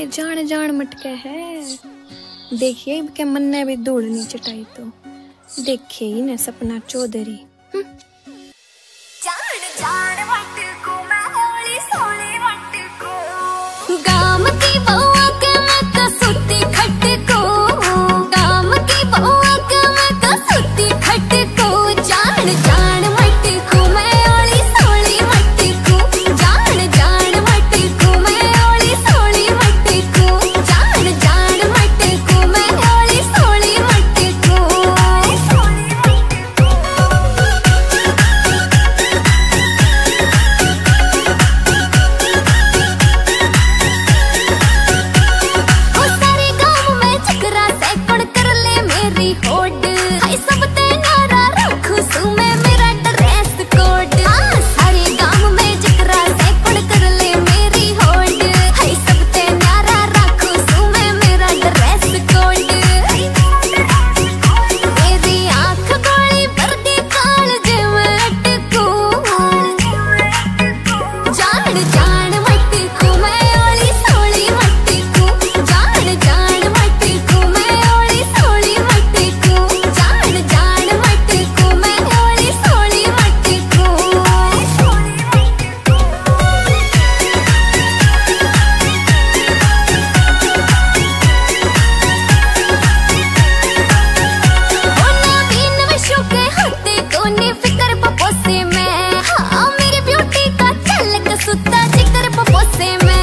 जान जान मटके है। देखिए के मन ने भी धूड़नी चटाई तो। देखे ही ने सपना चौधरी। हम्म। जान जान मैं सोली Tu tá, tic, tere popo se me